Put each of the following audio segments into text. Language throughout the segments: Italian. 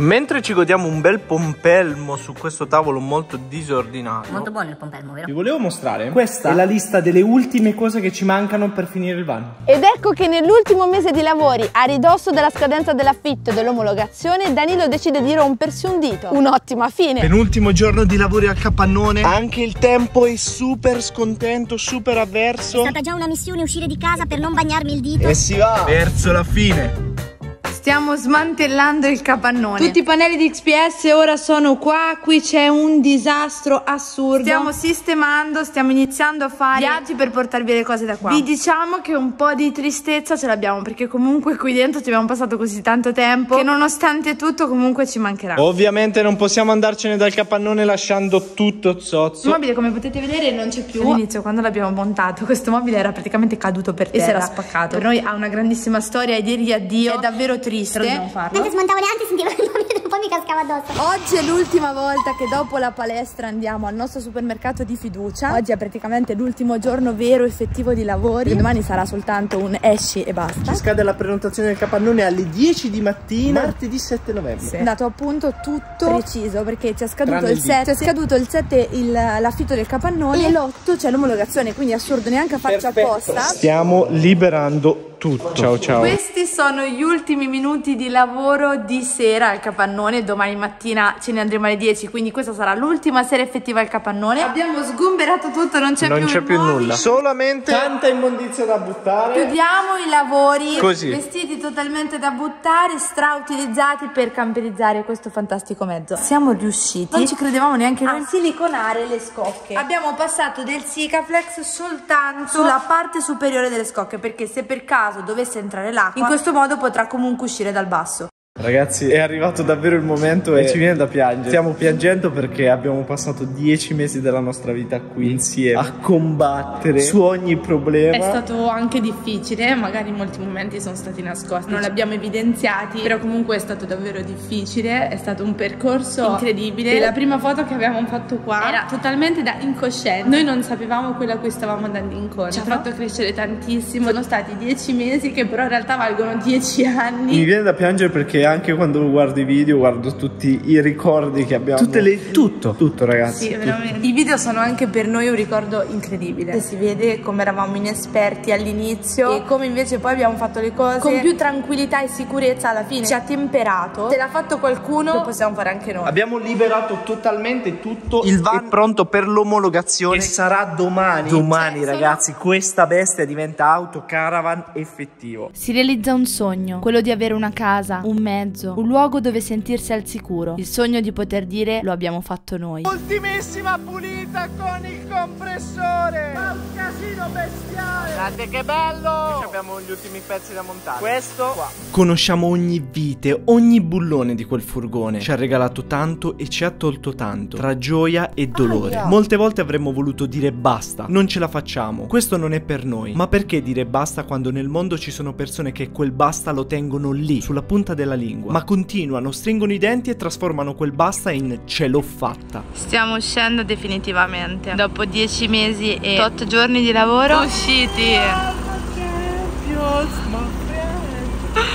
Mentre ci godiamo un bel pompelmo su questo tavolo molto disordinato. Molto buono il pompelmo, vero? Vi volevo mostrare. Questa è la lista delle ultime cose che ci mancano per finire il van. Ed ecco che nell'ultimo mese di lavori, a ridosso della scadenza dell'affitto e dell'omologazione, Danilo decide di rompersi un dito. Un'ottima fine. Penultimo giorno di lavori a capannone. Anche il tempo è super scontento, super avverso. È stata già una missione uscire di casa per non bagnarmi il dito. E si va verso la fine. Stiamo smantellando il capannone. Tutti i pannelli di XPS ora sono qua, qui c'è un disastro assurdo. Stiamo sistemando, stiamo iniziando a fare viaggi per portar via le cose da qua. Vi diciamo che un po' di tristezza ce l'abbiamo perché comunque qui dentro ci abbiamo passato così tanto tempo che nonostante tutto comunque ci mancherà. Ovviamente non possiamo andarcene dal capannone lasciando tutto zozzo. Il mobile come potete vedere non c'è più. All'inizio quando l'abbiamo montato questo mobile era praticamente caduto per terra. E si era spaccato. Per noi ha una grandissima storia e dirgli addio è davvero triste. Però dobbiamo farlo. Mentre smontavo le altre sentivo il mobile un po' mi cascava addosso. Oggi è l'ultima volta che dopo la palestra andiamo al nostro supermercato di fiducia. Oggi è praticamente l'ultimo giorno vero effettivo di lavori. Domani sarà soltanto un esci e basta. Ci scade la prenotazione del capannone alle 10 di mattina, martedì 7 novembre. Sì. È andato appunto tutto preciso perché ci è scaduto il il 7, c'è scaduto il 7 il- l'affitto del capannone e l'8 c'è l'omologazione, quindi è assurdo neanche a farci apposta. Stiamo liberando tutto. Ciao ciao. Questi sono gli ultimi minuti di lavoro di sera al capannone. Domani mattina ce ne andremo alle 10, quindi questa sarà l'ultima sera effettiva al capannone. Abbiamo sgomberato tutto, non c'è non più c'è più nulla. Solamente tanta immondizia da buttare. Chiudiamo i lavori, Così. vestiti totalmente da buttare, strautilizzati per camperizzare questo fantastico mezzo. Siamo riusciti, non ci credevamo neanche noi, a siliconare le scocche. Abbiamo passato del Sikaflex soltanto sulla parte superiore delle scocche, perché se per caso dovesse entrare l'acqua, in questo modo potrà comunque uscire dal basso. Ragazzi, è arrivato davvero il momento e ci viene da piangere. Stiamo piangendo perché abbiamo passato dieci mesi della nostra vita qui insieme a combattere su ogni problema. È stato anche difficile, magari in molti momenti sono stati nascosti, non li abbiamo evidenziati, però comunque è stato davvero difficile, è stato un percorso incredibile. La prima foto che abbiamo fatto qua era totalmente da incosciente, noi non sapevamo quello a cui stavamo andando incontro, ci ha fatto crescere tantissimo, sono stati dieci mesi che però in realtà valgono dieci anni. Mi viene da piangere perché anche quando guardo i video guardo tutti i ricordi che abbiamo. Tutte le. Tutto. Tutto, ragazzi. Sì, tutto. veramente. I video sono anche per noi un ricordo incredibile. Si vede come eravamo inesperti all'inizio e come invece poi abbiamo fatto le cose con più tranquillità e sicurezza alla fine. Ci ha temperato. Se l'ha fatto qualcuno, lo possiamo fare anche noi. Abbiamo liberato totalmente tutto. Il van è pronto per l'omologazione. E sarà domani. Domani, ragazzi, questa bestia diventa autocaravan effettivo. Si realizza un sogno, quello di avere una casa, un mezzo, un luogo dove sentirsi al sicuro. Il sogno di poter dire lo abbiamo fatto noi. Ultimissima pulita con il compressore. Fa un casino bestiale. Guardate che bello. Qui abbiamo gli ultimi pezzi da montare. Questo qua. Conosciamo ogni vite, ogni bullone di quel furgone. Ci ha regalato tanto e ci ha tolto tanto. Tra gioia e dolore. Molte volte avremmo voluto dire basta. Non ce la facciamo. Questo non è per noi. Ma perché dire basta quando nel mondo ci sono persone che quel basta lo tengono lì, sulla punta della lingua. Ma continuano, stringono i denti e trasformano quel basta in ce l'ho fatta. Stiamo uscendo definitivamente. Dopo 10 mesi e 8 giorni di lavoro, usciti.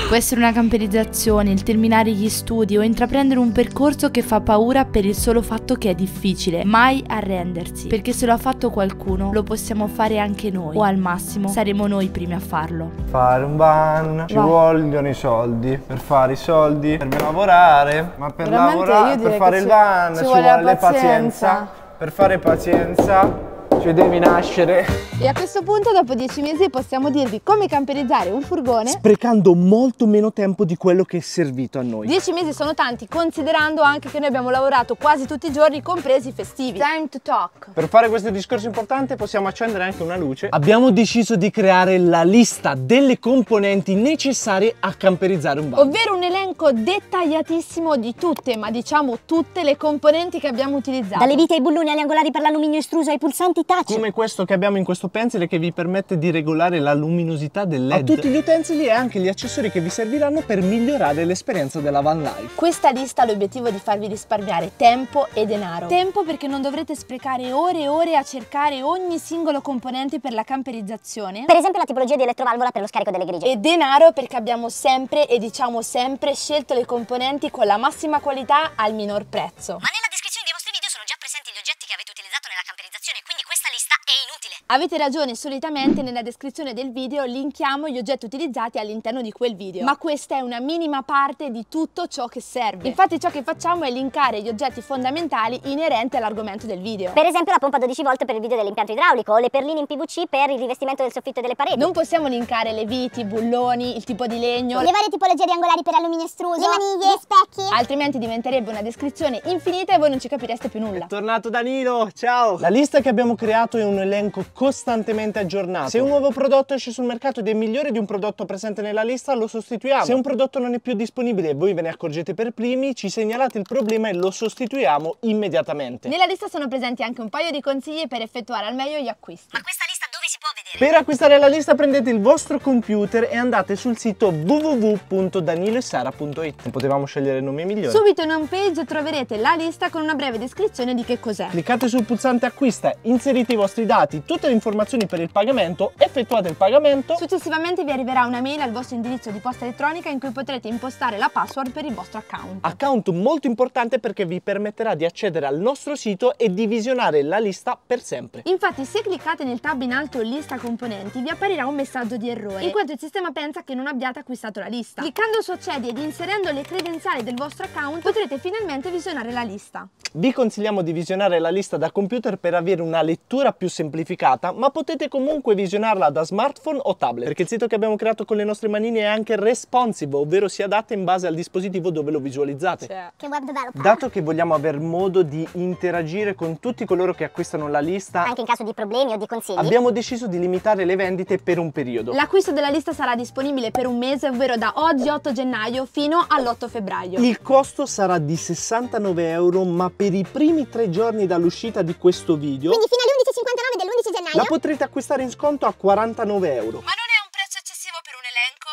Può essere una camperizzazione, il terminare gli studi o intraprendere un percorso che fa paura per il solo fatto che è difficile. Mai arrendersi, perché se lo ha fatto qualcuno, lo possiamo fare anche noi. O al massimo saremo noi i primi a farlo. Fare un van, ci vogliono i soldi. Per fare i soldi, per lavorare. Ma per Veramente lavorare, per fare il van ci ci vuole pazienza. pazienza. Per fare pazienza ci devi nascere. E a questo punto, dopo 10 mesi, possiamo dirvi come camperizzare un furgone. Sprecando molto meno tempo di quello che è servito a noi. 10 mesi sono tanti, considerando anche che noi abbiamo lavorato quasi tutti i giorni, compresi i festivi. Time to talk. Per fare questo discorso importante possiamo accendere anche una luce. Abbiamo deciso di creare la lista delle componenti necessarie a camperizzare un van. Ovvero un elenco dettagliatissimo di tutte, ma diciamo tutte le componenti che abbiamo utilizzato. Dalle vite ai bulloni agli angolari per l'alluminio estruso ai pulsanti touch. Come questo che abbiamo in questo pensile che vi permette di regolare la luminosità del LED. A tutti gli utensili e anche gli accessori che vi serviranno per migliorare l'esperienza della van life. Questa lista ha l'obiettivo di farvi risparmiare tempo e denaro. Tempo perché non dovrete sprecare ore e ore a cercare ogni singolo componente per la camperizzazione. Per esempio la tipologia di elettrovalvola per lo scarico delle grigie. E denaro perché abbiamo sempre e diciamo sempre scelto le componenti con la massima qualità al minor prezzo. Ma nella descrizione dei vostri video sono già presenti gli oggetti che avete utilizzato nella camperizzazione, quindi questa lista è inutile. Avete ragione, solitamente nella descrizione del video linkiamo gli oggetti utilizzati all'interno di quel video, ma questa è una minima parte di tutto ciò che serve. Infatti ciò che facciamo è linkare gli oggetti fondamentali inerenti all'argomento del video. Per esempio la pompa 12 volt per il video dell'impianto idraulico o le perline in PVC per il rivestimento del soffitto e delle pareti. Non possiamo linkare le viti, i bulloni, il tipo di legno, le varie tipologie di angolari per alluminio estruso, le maniglie, gli specchi. altrimenti diventerebbe una descrizione infinita e voi non ci capireste più nulla. Tornato Danilo, ciao! La lista che abbiamo creato è un elenco costantemente aggiornato. Se un nuovo prodotto esce sul mercato ed è migliore di un prodotto presente nella lista, lo sostituiamo. Se un prodotto non è più disponibile e voi ve ne accorgete per primi, ci segnalate il problema e lo sostituiamo immediatamente. Nella lista sono presenti anche un paio di consigli per effettuare al meglio gli acquisti. Ma questa lista dove si può vedere? Per acquistare la lista prendete il vostro computer e andate sul sito www.daniloesara.it. Non potevamo scegliere nome migliore. Subito in home page troverete la lista con una breve descrizione di che cos'è. Cliccate sul pulsante acquista, inserite i vostri dati, tutte le informazioni per il pagamento, effettuate il pagamento. Successivamente vi arriverà una mail al vostro indirizzo di posta elettronica in cui potrete impostare la password per il vostro account. Account molto importante perché vi permetterà di accedere al nostro sito e di visionare la lista per sempre. Infatti se cliccate nel tab in alto lista componenti vi apparirà un messaggio di errore in quanto il sistema pensa che non abbiate acquistato la lista. Cliccando su accedi ed inserendo le credenziali del vostro account potrete finalmente visionare la lista. Vi consigliamo di visionare la lista da computer per avere una lettura più semplificata, ma potete comunque visionarla da smartphone o tablet, perché il sito che abbiamo creato con le nostre manine è anche responsive, ovvero si adatta in base al dispositivo dove lo visualizzate. Che web developer. Dato che vogliamo aver modo di interagire con tutti coloro che acquistano la lista, Anche in caso di problemi o di consigli. abbiamo deciso di limitare le vendite per un periodo. L'acquisto della lista sarà disponibile per un mese, ovvero da oggi 8 gennaio fino all'8 febbraio. Il costo sarà di 69 euro, ma per i primi tre giorni dall'uscita di questo video Quindi fino alle 11.59 dell'11 gennaio. la potrete acquistare in sconto a 49 euro. Ma non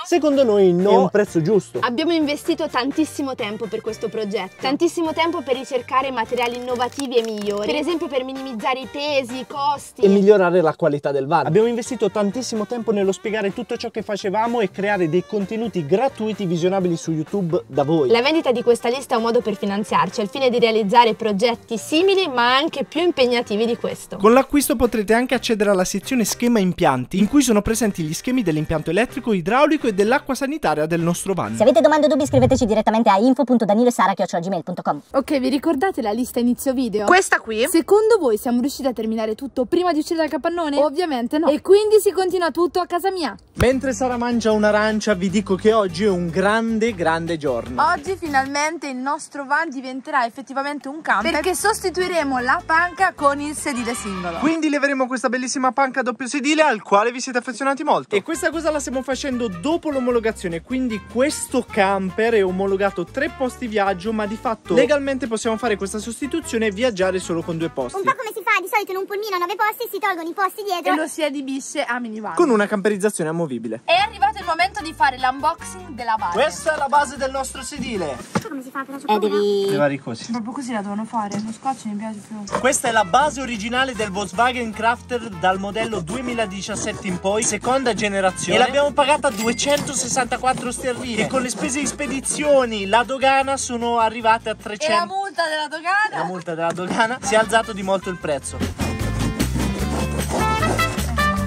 Secondo noi no, è un prezzo giusto. Abbiamo investito tantissimo tempo per questo progetto, tantissimo tempo per ricercare materiali innovativi e migliori, per esempio per minimizzare i pesi, i costi. e migliorare la qualità del van. Abbiamo investito tantissimo tempo nello spiegare tutto ciò che facevamo e creare dei contenuti gratuiti visionabili su YouTube da voi. La vendita di questa lista è un modo per finanziarci, al fine di realizzare progetti simili ma anche più impegnativi di questo. Con l'acquisto potrete anche accedere alla sezione schema impianti, in cui sono presenti gli schemi dell'impianto elettrico, idraulico e dell'acqua sanitaria del nostro van. Se avete domande o dubbi scriveteci direttamente a info.danilosara.gmail.com Ok, vi ricordate la lista inizio video? Questa qui? Secondo voi siamo riusciti a terminare tutto prima di uscire dal capannone? Ovviamente no. E quindi si continua tutto a casa mia. Mentre Sara mangia un'arancia vi dico che oggi è un grande grande giorno. Oggi finalmente il nostro van diventerà effettivamente un camper perché sostituiremo la panca con il sedile singolo. Quindi leveremo questa bellissima panca a doppio sedile al quale vi siete affezionati molto. E questa cosa la stiamo facendo dopo l'omologazione, quindi questo camper è omologato tre posti viaggio, ma di fatto legalmente possiamo fare questa sostituzione e viaggiare solo con due posti. Un po' come si fa di solito in un pulmino a 9 posti, si tolgono i posti E dietro. lo si adibisce a minivan. Con una camperizzazione amovibile. È arrivato il momento di fare l'unboxing della base. Questa è la base del nostro sedile. Come si fa però? Eh, devi... Le vari cose. Proprio così la devono fare, lo scotch mi piace più. Questa è la base originale del Volkswagen Crafter dal modello 2017 in poi, seconda generazione. E l'abbiamo pagata 264 sterline. E con le spese di spedizioni, la dogana sono arrivate a 300. E la multa della dogana? La multa della dogana si è alzato di molto il prezzo.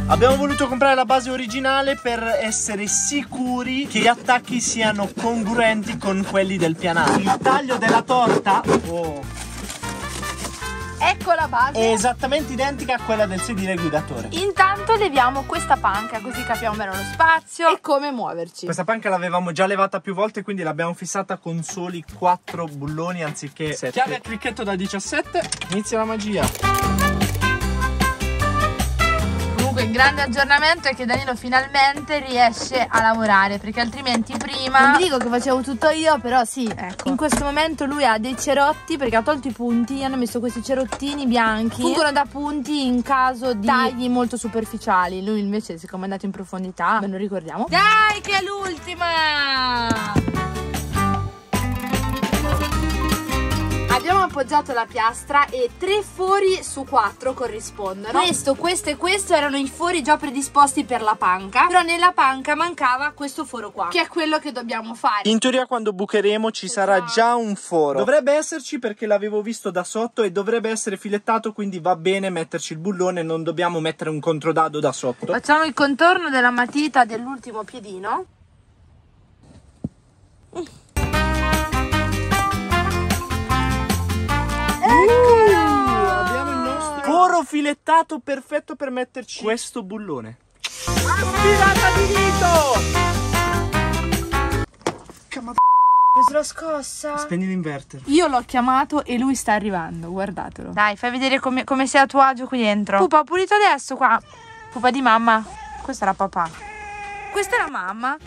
Abbiamo voluto comprare la base originale per essere sicuri che gli attacchi siano congruenti con quelli del pianale. Il taglio della torta? Oh, Ecco la base. è esattamente identica a quella del sedile guidatore. Intanto leviamo questa panca così capiamo bene lo spazio e come muoverci. Questa panca l'avevamo già levata più volte, quindi l'abbiamo fissata con soli 4 bulloni anziché 7. Chiave a cricchetto da 17, inizia la magia. Il grande aggiornamento è che Danilo finalmente riesce a lavorare perché altrimenti prima non vi dico che facevo tutto io però sì ecco. in questo momento lui ha dei cerotti perché ha tolto i punti hanno messo questi cerottini bianchi. Fungono da punti in caso di tagli molto superficiali. Lui invece siccome è andato in profondità ve lo ricordiamo. Dai che è l'ultima Abbiamo appoggiato la piastra e tre fori su quattro corrispondono. Questo, questo e questo erano i fori già predisposti per la panca. Però nella panca mancava questo foro qua, che è quello che dobbiamo fare. In teoria quando bucheremo ci sarà esatto. già un foro. Dovrebbe esserci perché l'avevo visto da sotto e dovrebbe essere filettato, quindi va bene metterci il bullone, non dobbiamo mettere un controdado da sotto. Facciamo il contorno della matita dell'ultimo piedino. Eccolo! Abbiamo il nostro foro filettato perfetto per metterci questo bullone. Aspirata di dito! Cama preso la scossa. Spegni l'inverter. Io l'ho chiamato e lui sta arrivando, guardatelo. Dai, fai vedere come, come sei a tuo agio qui dentro. Pupa, ho pulito adesso qua. Pupa di mamma. Questa era papà. Questa era mamma.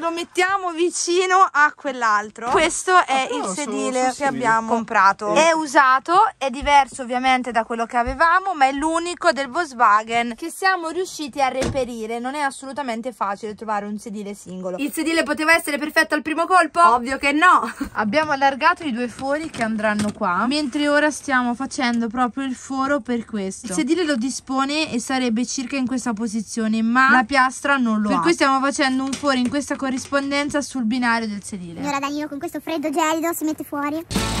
Lo mettiamo vicino a quell'altro. Questo è ah, il sedile che abbiamo comprato. È usato, è diverso ovviamente da quello che avevamo, ma è l'unico del Volkswagen che siamo riusciti a reperire. Non è assolutamente facile trovare un sedile singolo. Il sedile poteva essere perfetto al primo colpo? Ovvio che no. abbiamo allargato i due fori che andranno qua, mentre ora stiamo facendo proprio il foro per questo. Il sedile lo dispone e sarebbe circa in questa posizione, ma la piastra non lo per ha. Per cui stiamo facendo un foro in questa corrispondenza corrispondenza sul binario del sedile. E ora Danilo con questo freddo gelido si mette fuori.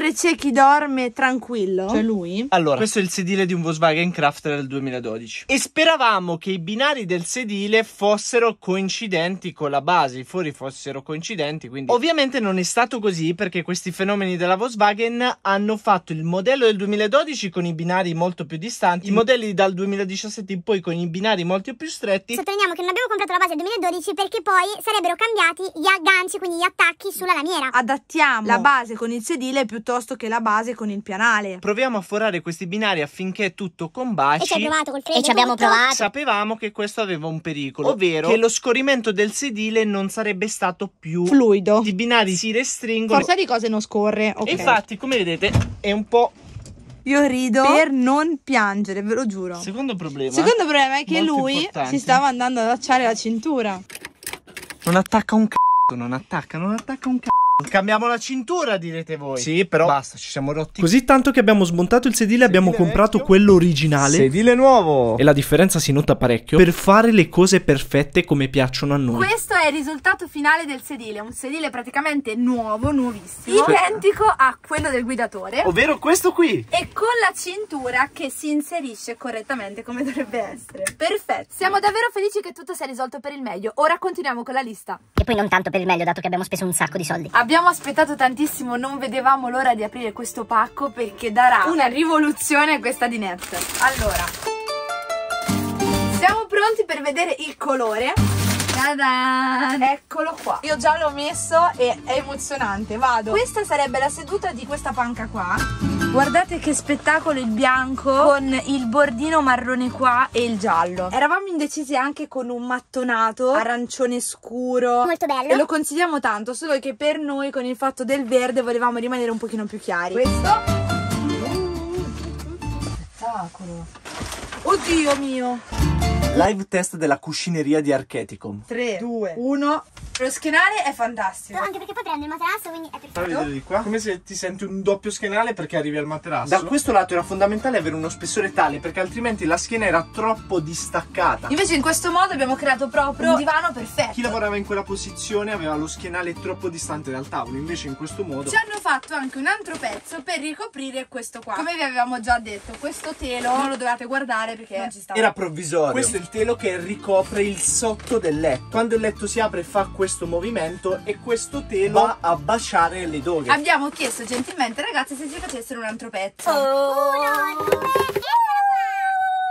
Mentre c'è chi dorme tranquillo, cioè lui. Allora, questo è il sedile di un Volkswagen Crafter del 2012. E speravamo che i binari del sedile fossero coincidenti con la base, i fori fossero coincidenti, quindi ovviamente non è stato così perché questi fenomeni della Volkswagen hanno fatto il modello del 2012 con i binari molto più distanti, i modelli dal 2017 in poi con i binari molto più stretti. Sottolineiamo che non abbiamo comprato la base del 2012 perché poi sarebbero cambiati gli agganci, quindi gli attacchi sulla lamiera. Adattiamo la base con il sedile sottile piuttosto che la base con il pianale. Proviamo a forare questi binari affinché tutto combaci. E ci, provato col freddo, e ci abbiamo provato. Sapevamo che questo aveva un pericolo, ovvero che lo scorrimento del sedile non sarebbe stato più fluido. I binari si restringono. Forza di cose non scorre. Okay. Infatti, come vedete, è un po' Io rido per non piangere, ve lo giuro. Secondo problema. Secondo problema è che lui importante. si stava andando ad allacciare la cintura. Non attacca un c***o, non attacca, non attacca un c***o. Cambiamo la cintura, direte voi. Sì, però basta, ci siamo rotti. Così tanto che abbiamo smontato il sedile, sedile abbiamo comprato vecchio. quello originale. Sedile nuovo. E la differenza si nota parecchio per fare le cose perfette come piacciono a noi. Questo è il risultato finale del sedile, un sedile praticamente nuovo, nuovissimo, identico a quello del guidatore. Ovvero questo qui. E con la cintura che si inserisce correttamente come dovrebbe essere. Perfetto. Siamo davvero felici che tutto sia risolto per il meglio. Ora continuiamo con la lista. E poi non tanto per il meglio, dato che abbiamo speso un sacco di soldi. Abbiamo Abbiamo aspettato tantissimo, non vedevamo l'ora di aprire questo pacco perché darà una rivoluzione a questa dinette. Allora, siamo pronti per vedere il colore. Ta-da! Eccolo qua. Io già l'ho messo e è emozionante, vado. Questa sarebbe la seduta di questa panca qua. Guardate che spettacolo il bianco con il bordino marrone qua e il giallo. Eravamo indecisi anche con un mattonato arancione scuro. Molto bello. E lo consigliamo tanto, solo che per noi con il fatto del verde volevamo rimanere un pochino più chiari. Questo... Spettacolo. Oddio mio. Live test della cuscineria di Archeticom. 3, 2, 1. Lo schienale è fantastico. Anche perché poi prende il materasso, quindi è perfetto. Fammi vedere di qua. Come se ti senti un doppio schienale perché arrivi al materasso. Da questo lato era fondamentale avere uno spessore tale perché altrimenti la schiena era troppo distaccata. Invece in questo modo abbiamo creato proprio un divano perfetto. Chi lavorava in quella posizione aveva lo schienale troppo distante dal tavolo, invece in questo modo... Ci hanno fatto anche un altro pezzo per ricoprire questo qua. Come vi avevamo già detto, questo telo non lo dovete guardare perché non ci stava. Era provvisorio. Questo è il telo che ricopre il sotto del letto. Quando il letto si apre fa questo questo movimento e questo telo va a baciare le doghe. Abbiamo chiesto gentilmente ragazzi se ci facessero un altro pezzo. Oh.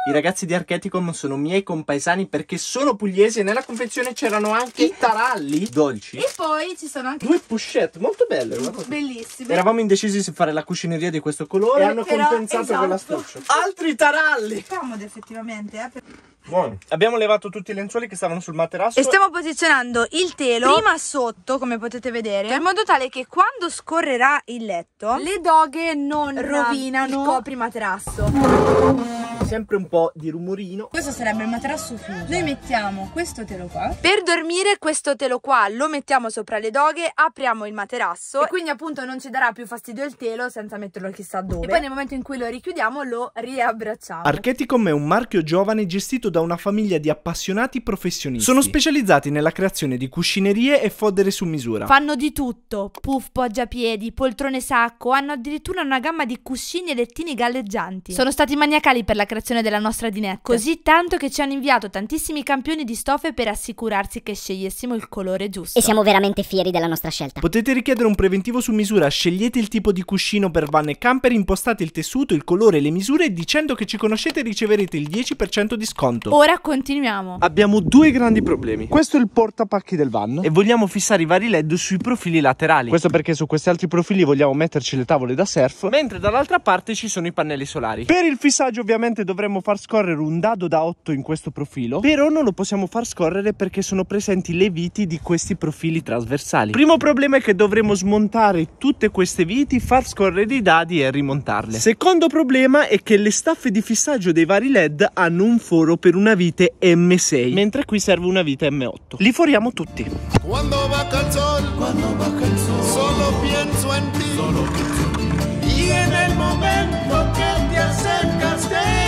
I ragazzi di Archeticom sono miei compaesani perché sono pugliesi e nella confezione c'erano anche i taralli dolci. E poi ci sono anche due pushette molto belle. Bellissime. Eravamo indecisi se fare la cuscineria di questo colore e hanno Però, compensato esatto. con l'astuccio. Altri taralli! Comodo effettivamente, eh. Per... Buoni. Abbiamo levato tutti i lenzuoli che stavano sul materasso. E stiamo posizionando il telo prima sotto, come potete vedere, in modo tale che quando scorrerà il letto, le doghe non rovinano il coprimaterasso sempre un po' di rumorino. Questo sarebbe il materasso fuso. Noi mettiamo questo telo qua. Per dormire questo telo qua lo mettiamo sopra le doghe, apriamo il materasso e quindi appunto non ci darà più fastidio il telo senza metterlo chissà dove. E poi nel momento in cui lo richiudiamo lo riabbracciamo. Archeticom è un marchio giovane gestito da una famiglia di appassionati professionisti. Sono specializzati nella creazione di cuscinerie e fodere su misura. Fanno di tutto, puff poggiapiedi, poltrone sacco, hanno addirittura una gamma di cuscini e lettini galleggianti. Sono stati maniacali per la creazione creazione della nostra dinette. Così tanto che ci hanno inviato tantissimi campioni di stoffe per assicurarsi che scegliessimo il colore giusto. E siamo veramente fieri della nostra scelta. Potete richiedere un preventivo su misura, scegliete il tipo di cuscino per van e camper, impostate il tessuto, il colore e le misure e dicendo che ci conoscete riceverete il 10% di sconto. Ora continuiamo. Abbiamo due grandi problemi. Questo è il portapacchi del van e vogliamo fissare i vari led sui profili laterali. Questo perché su questi altri profili vogliamo metterci le tavole da surf, mentre dall'altra parte ci sono i pannelli solari. Per il fissaggio ovviamente dovremmo far scorrere un dado da 8 in questo profilo, però non lo possiamo far scorrere perché sono presenti le viti di questi profili trasversali. Primo problema è che dovremo smontare tutte queste viti, far scorrere i dadi e rimontarle. Secondo problema è che le staffe di fissaggio dei vari LED hanno un foro per una vite M6, mentre qui serve una vite M8. Li foriamo tutti. Quando va il sol, quando va il sol, solo penso en ti. Solo penso en ti. Y en el momento que te acercaste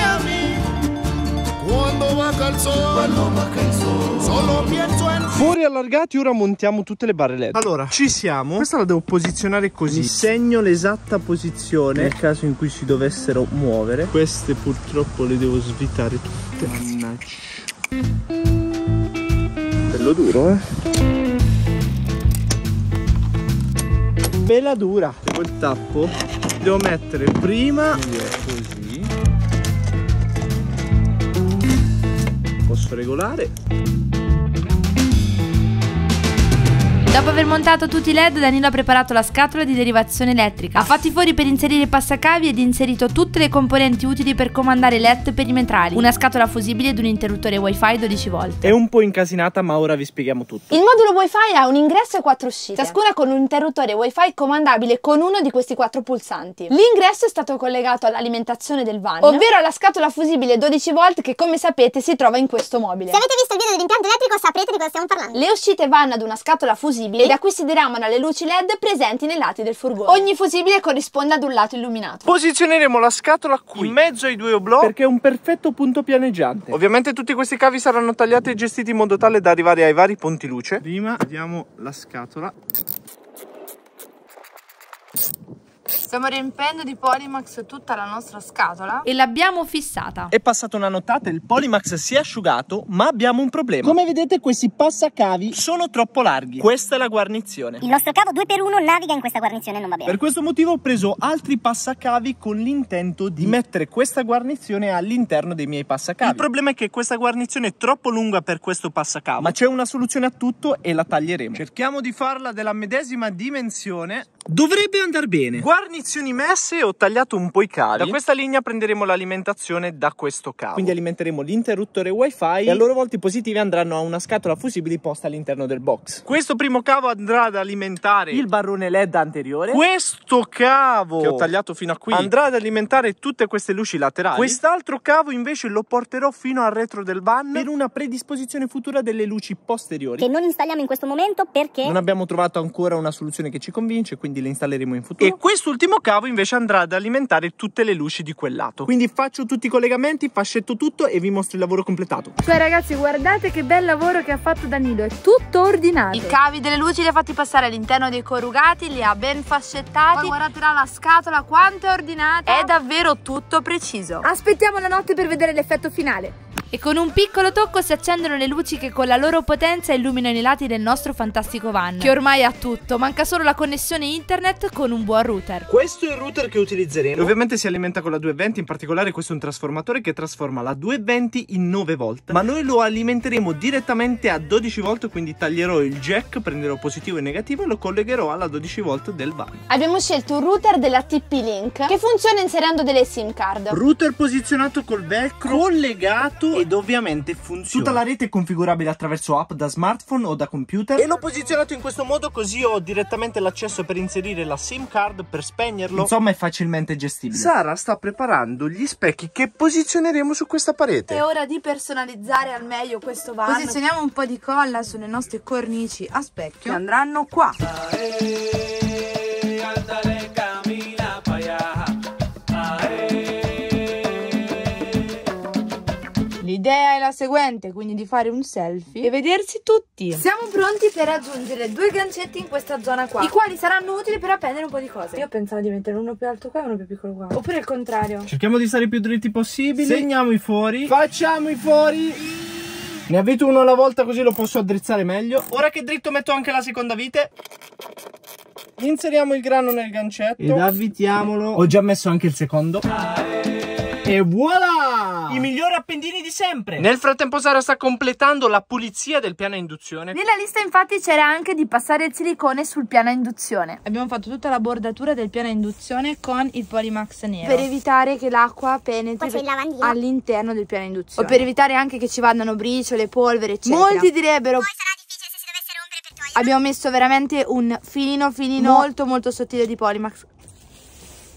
Fuori allargati, ora montiamo tutte le barre LED. Allora, ci siamo. Questa la devo posizionare così. Mi segno l'esatta posizione nel caso in cui si dovessero muovere. Queste purtroppo le devo svitare tutte. Mannaggia. Bello duro, eh. Bella dura. Quel tappo devo mettere prima così regolare Dopo aver montato tutti i led, Danilo ha preparato la scatola di derivazione elettrica. Ha fatto i fori per inserire i passacavi ed inserito tutte le componenti utili per comandare i LED perimetrali. Una scatola fusibile ed un interruttore wifi 12 volt. È un po' incasinata, ma ora vi spieghiamo tutto. Il modulo wifi ha un ingresso e quattro uscite, ciascuna con un interruttore wifi comandabile con uno di questi quattro pulsanti. L'ingresso è stato collegato all'alimentazione del van, ovvero alla scatola fusibile 12 volt che come sapete si trova in questo mobile. Se avete visto il video dell'impianto elettrico saprete di cosa stiamo parlando. Le uscite vanno ad una scatola fusibile fusibili da cui si diramano le luci LED presenti nei lati del furgone. Ogni fusibile corrisponde ad un lato illuminato. Posizioneremo la scatola qui in mezzo ai due oblò perché è un perfetto punto pianeggiante. Ovviamente tutti questi cavi saranno tagliati e gestiti in modo tale da arrivare ai vari ponti luce. Prima diamo la scatola Stiamo riempendo di Polymax tutta la nostra scatola e l'abbiamo fissata. È passata una nottata, il Polymax si è asciugato, ma abbiamo un problema. Come vedete questi passacavi sono troppo larghi. Questa è la guarnizione. Il nostro cavo 2x1 naviga in questa guarnizione, non va bene. Per questo motivo ho preso altri passacavi con l'intento di mettere questa guarnizione all'interno dei miei passacavi. Il problema è che questa guarnizione è troppo lunga per questo passacavo, ma c'è una soluzione a tutto e la taglieremo. Cerchiamo di farla della medesima dimensione. Dovrebbe andare bene. Guarnizione guarnizioni messe ho tagliato un po' i cavi. Da questa linea prenderemo l'alimentazione da questo cavo. Quindi alimenteremo l'interruttore wifi e a loro volta i positivi andranno a una scatola fusibile posta all'interno del box. Questo primo cavo andrà ad alimentare il barrone LED anteriore. Questo cavo che ho tagliato fino a qui andrà ad alimentare tutte queste luci laterali. Quest'altro cavo invece lo porterò fino al retro del van per una predisposizione futura delle luci posteriori. Che non installiamo in questo momento perché non abbiamo trovato ancora una soluzione che ci convince, quindi le installeremo in futuro. E quest'ultimo primo cavo invece andrà ad alimentare tutte le luci di quel lato. Quindi faccio tutti i collegamenti, fascetto tutto e vi mostro il lavoro completato. Cioè ragazzi guardate che bel lavoro che ha fatto Danilo, è tutto ordinato. I cavi delle luci li ha fatti passare all'interno dei corrugati, li ha ben fascettati. Poi guardate là la scatola quanto è ordinata. È davvero tutto preciso. Aspettiamo la notte per vedere l'effetto finale. E con un piccolo tocco si accendono le luci che con la loro potenza illuminano i lati del nostro fantastico van, che ormai ha tutto, manca solo la connessione internet con un buon router. Questo è il router che utilizzeremo. E ovviamente si alimenta con la 220, in particolare questo è un trasformatore che trasforma la 220 in 9 volt. Ma noi lo alimenteremo direttamente a 12 volt, quindi taglierò il jack, prenderò positivo e negativo e lo collegherò alla 12 volt del van. Abbiamo scelto un router della TP-Link che funziona inserendo delle SIM card. Router posizionato col velcro, collegato ed ovviamente funziona. Tutta la rete è configurabile attraverso app da smartphone o da computer e l'ho posizionato in questo modo così ho direttamente l'accesso per inserire la SIM card, per spegnerlo. Insomma è facilmente gestibile. Sara sta preparando gli specchi che posizioneremo su questa parete. È ora di personalizzare al meglio questo van. Posizioniamo un po' di colla sulle nostre cornici a specchio che andranno qua. L'idea è la seguente, quindi di fare un selfie e vedersi tutti. Siamo pronti per aggiungere due gancetti in questa zona qua, i quali saranno utili per appendere un po' di cose. Io pensavo di mettere uno più alto qua e uno più piccolo qua. Oppure il contrario. Cerchiamo di stare più dritti possibili. Segniamo i fori. Facciamo i fori. Ne avvito uno alla volta così lo posso addrizzare meglio. Ora che è dritto metto anche la seconda vite. Inseriamo il grano nel gancetto. Ed avvitiamolo. Ho già messo anche il secondo. E voilà! I migliori appendini di sempre! Nel frattempo Sara sta completando la pulizia del piano a induzione. Nella lista infatti c'era anche di passare il silicone sul piano a induzione. Abbiamo fatto tutta la bordatura del piano a induzione con il Polymax nero. Per evitare che l'acqua penetri all'interno del piano a induzione. O per evitare anche che ci vadano briciole, polvere, eccetera. Molti direbbero... Poi sarà difficile se si dovesse rompere per toglierlo. Abbiamo messo veramente un filino filino molto molto sottile di Polymax.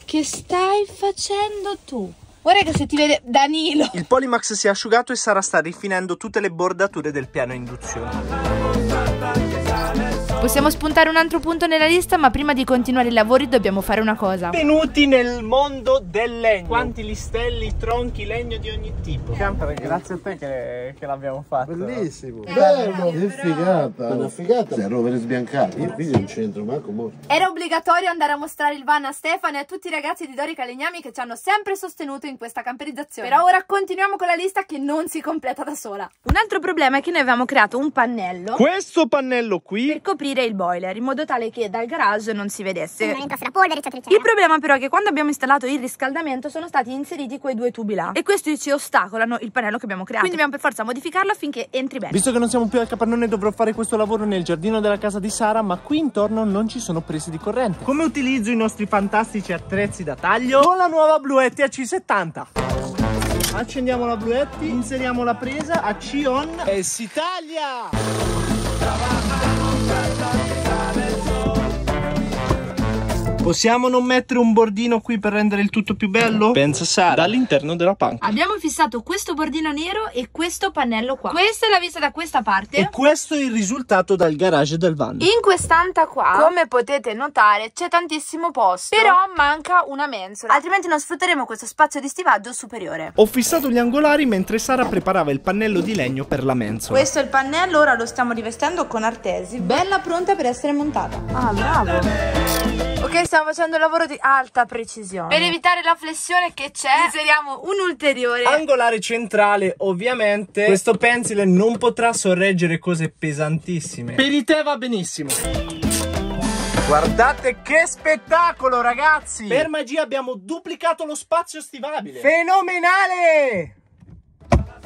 Che stai facendo tu? Guarda che se ti vede Danilo. Il Polymax si è asciugato e Sara sta rifinendo tutte le bordature del piano induzione. Possiamo spuntare un altro punto nella lista, ma prima di continuare i lavori dobbiamo fare una cosa. Benvenuti nel mondo del legno. Quanti listelli, tronchi, legno di ogni tipo. Camper, grazie a te che, che l'abbiamo fatto. Bellissimo. Bello. Che figata. Una figata. Sei rovere sbiancato. Io qui non c'entro manco molto. Era obbligatorio andare a mostrare il van a Stefano e a tutti i ragazzi di Dorica Legnami che ci hanno sempre sostenuto in questa camperizzazione. Per ora continuiamo con la lista che non si completa da sola. Un altro problema è che noi avevamo creato un pannello Questo pannello qui per coprire il boiler in modo tale che dal garage non si vedesse. Non entrasse la polvere, eccetera, eccetera. Il problema però è che quando abbiamo installato il riscaldamento sono stati inseriti quei due tubi là e questi ci ostacolano il pannello che abbiamo creato. Quindi dobbiamo per forza modificarlo affinché entri bene. Visto che non siamo più al capannone dovrò fare questo lavoro nel giardino della casa di Sara Ma qui intorno non ci sono prese di corrente Come utilizzo i nostri fantastici attrezzi da taglio? Con la nuova Bluetti AC70 Accendiamo la Bluetti, inseriamo la presa, AC on e si taglia! Possiamo non mettere un bordino qui per rendere il tutto più bello? Pensa Sara Dall'interno della panca Abbiamo fissato questo bordino nero e questo pannello qua. Questa è la vista da questa parte. E questo è il risultato dal garage del van In quest'anta qua, come potete notare, c'è tantissimo posto. Però manca una mensola. Altrimenti non sfrutteremo questo spazio di stivaggio superiore. Ho fissato gli angolari mentre Sara preparava il pannello di legno per la mensola Questo è il pannello, ora lo stiamo rivestendo con artesi. Bella pronta per essere montata. Ah, bravo. Ok, stiamo facendo un lavoro di alta precisione. Per evitare la flessione che c'è, inseriamo un ulteriore. Angolare centrale ovviamente. Questo pensile non potrà sorreggere cose pesantissime. Per i te va benissimo. Guardate che spettacolo ragazzi! Per magia abbiamo duplicato lo spazio stivabile. Fenomenale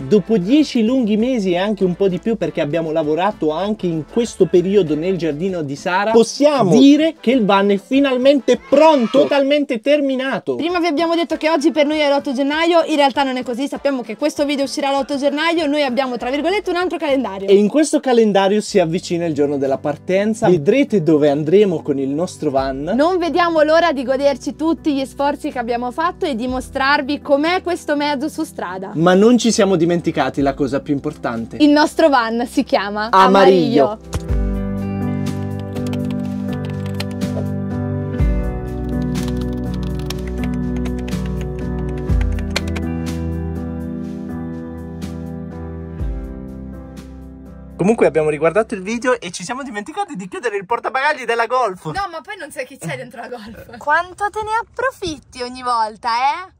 Dopo dieci lunghi mesi e anche un po' di più perché abbiamo lavorato anche in questo periodo nel giardino di Sara Possiamo dire che il van è finalmente pronto, totalmente terminato Prima vi abbiamo detto che oggi per noi è l'8 gennaio, in realtà non è così, sappiamo che questo video uscirà l'8 gennaio, noi abbiamo tra virgolette un altro calendario. E in questo calendario si avvicina il giorno della partenza Vedrete dove andremo con il nostro van Non vediamo l'ora di goderci tutti gli sforzi che abbiamo fatto e di mostrarvi com'è questo mezzo su strada. Ma non ci siamo dimenticati la cosa più importante Il nostro van si chiama Amariglio. Amariglio. Comunque abbiamo riguardato il video e ci siamo dimenticati di chiudere il portabagagli della Golf No, ma poi non sai chi c'è dentro la golf. Quanto te ne approfitti ogni volta, eh?